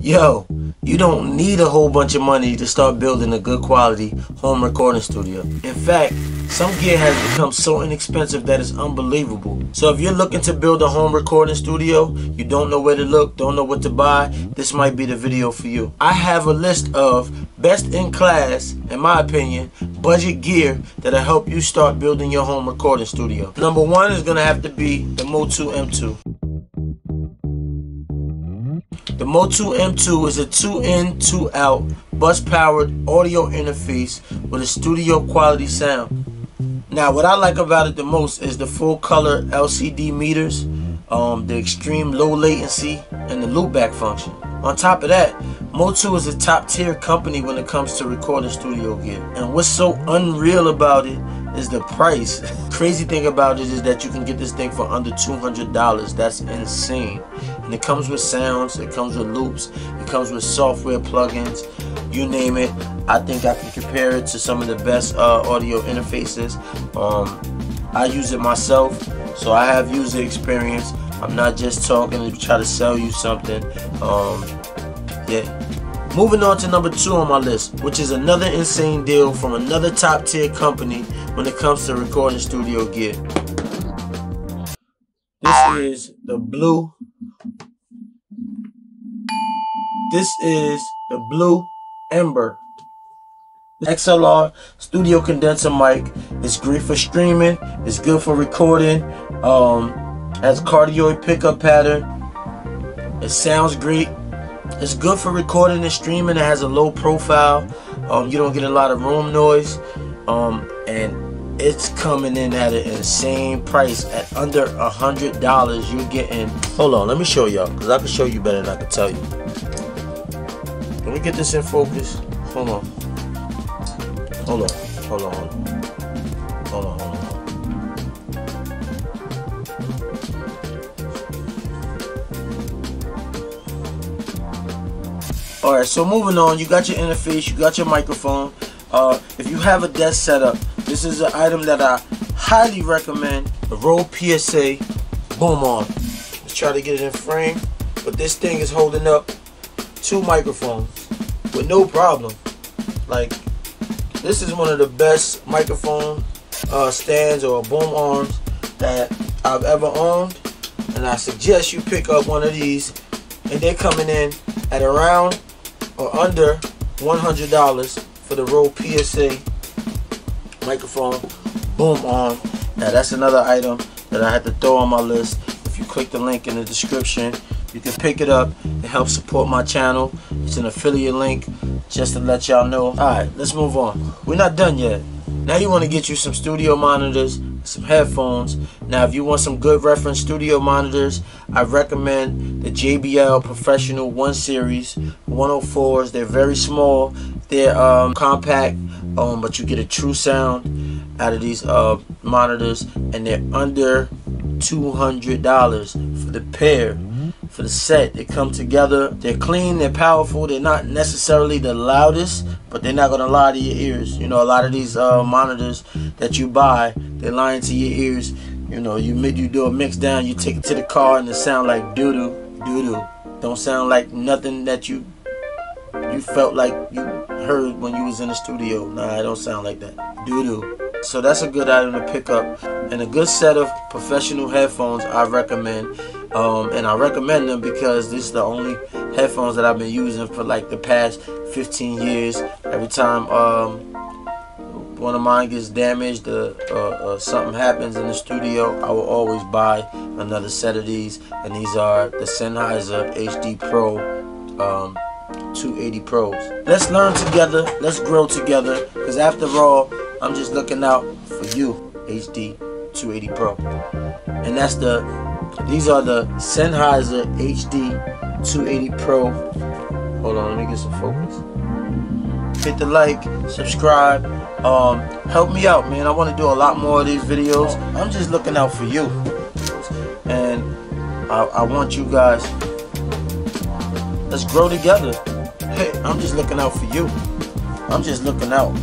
Yo, you don't need a whole bunch of money to start building a good quality home recording studio. In fact, some gear has become so inexpensive that it's unbelievable. So if you're looking to build a home recording studio, you don't know where to look, don't know what to buy, this might be the video for you. I have a list of best in class, in my opinion, budget gear that'll help you start building your home recording studio. Number one is gonna have to be the Motu M2. The Motu M2 is a 2 in, 2 out, bus powered audio interface with a studio quality sound. Now, what I like about it the most is the full color LCD meters, um, the extreme low latency, and the loopback function. On top of that, Motu is a top tier company when it comes to recording studio gear. And what's so unreal about it is the price. Crazy thing about it is that you can get this thing for under $200. That's insane. And it comes with sounds, it comes with loops, it comes with software plugins, you name it. I think I can compare it to some of the best uh, audio interfaces. Um, I use it myself, so I have user experience. I'm not just talking to try to sell you something. Um, yeah. Moving on to number two on my list, which is another insane deal from another top tier company when it comes to recording studio gear. This is the Blue. This is the Blue Ember. XLR studio condenser mic. It's great for streaming. It's good for recording. Um, has cardioid pickup pattern. It sounds great. It's good for recording and streaming. It has a low profile. Um, you don't get a lot of room noise. Um, and it's coming in at an insane price at under a hundred dollars. You're getting. Hold on, let me show y'all because I can show you better than I can tell you. Let me get this in focus. Hold on. Hold on. Hold on. Hold on. Hold on. Hold on. Alright, so moving on, you got your interface, you got your microphone. Uh, if you have a desk setup, this is an item that I highly recommend. The Rode PSA Boom On. Let's try to get it in frame. But this thing is holding up two microphones with no problem. Like, this is one of the best microphone uh, stands or boom arms that I've ever owned. And I suggest you pick up one of these. And they're coming in at around or under $100 for the Rode PSA microphone boom arm. Now that's another item that I had to throw on my list. If you click the link in the description, you can pick it up. It helps support my channel. It's an affiliate link just to let y'all know. Alright, let's move on. We're not done yet. Now you want to get you some studio monitors, some headphones. Now if you want some good reference studio monitors, I recommend the JBL Professional 1 Series 104s. They're very small. They're um, compact, um, but you get a true sound out of these uh, monitors. And they're under $200 for the pair for the set. They come together. They're clean. They're powerful. They're not necessarily the loudest, but they're not gonna lie to your ears. You know, a lot of these uh, monitors that you buy, they're lying to your ears. You know, you you do a mix down, you take it to the car, and it sound like doo doo, doo doo. Don't sound like nothing that you you felt like you heard when you was in the studio. Nah, it don't sound like that. Doo doo. So that's a good item to pick up, and a good set of professional headphones I recommend. Um, and I recommend them because this is the only headphones that I've been using for like the past 15 years. Every time um, one of mine gets damaged, uh, uh, uh, something happens in the studio, I will always buy another set of these. And these are the Sennheiser HD Pro um, 280 Pros. Let's learn together. Let's grow together. Because after all, I'm just looking out for you, HD 280 Pro. And that's the these are the Sennheiser HD 280 Pro. Hold on, let me get some focus. Hit the like, subscribe. Um, help me out, man. I want to do a lot more of these videos. I'm just looking out for you. And I, I want you guys. Let's grow together. Hey, I'm just looking out for you. I'm just looking out.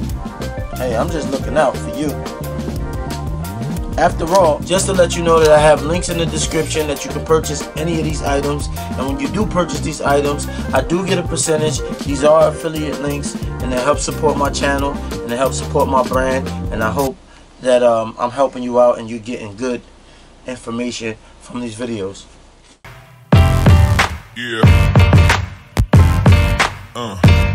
Hey, I'm just looking out for you. After all, just to let you know that I have links in the description that you can purchase any of these items. And when you do purchase these items, I do get a percentage. These are affiliate links and they help support my channel and they help support my brand. And I hope that um, I'm helping you out and you're getting good information from these videos. Yeah. Uh.